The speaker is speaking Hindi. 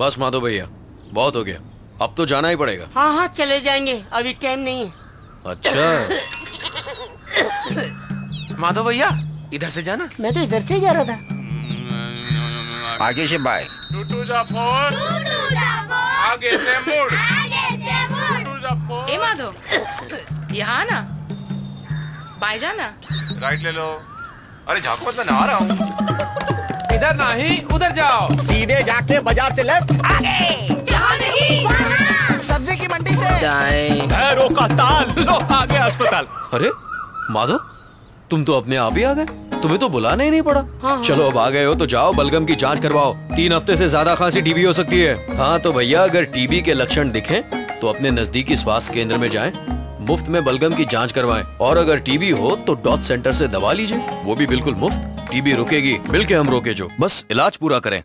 बस माधव भैया बहुत हो गया। अब तो जाना ही पड़ेगा। हाँ हाँ चले जाएँगे। अभी टाइम नहीं है। अच्छा। माधव भैया इधर से जाना। मैं तो इधर से ही जा रहा था। आगे से बाय। टूटू जा फ़ोन। आगे से मुड़। टूटू जा फ़ोन। ए माधव यहाँ ना। बाय जाना। राइट ले लो। अरे झाको मैं नहा रहा हूँ। इधर नहीं उधर जाओ। सीधे जाके बाज़ार से लेफ़्ट आगे। यहाँ नहीं सब्ज़ी की मंडी से। भैरों का ताल। लो आगे अस्पताल। अरे माधव तुम तो अपने आप ही आ गए। तुम्हें तो बुलाना ही नहीं पड़ा। हाँ। चलो अब आ गए हो तो जाओ बलगम की जाँच करवाओ। तीन हफ़्ते से ज़्यादा खांसी टीबी हो सकती है। हाँ तो भैया अगर टीबी के लक्षण दिखें तो अपने नजदीकी स्वास्थ्य केंद्र में जाएँ। मुफ़्त में बलगम की जाँच करवाएँ। और अगर टीबी हो तो डॉट सेंटर से दवा लीजिए। वो भी बिल्कुल मुफ़्त। टीबी रुकेगी। मिलके हम रोके जो बस इलाज पूरा करें।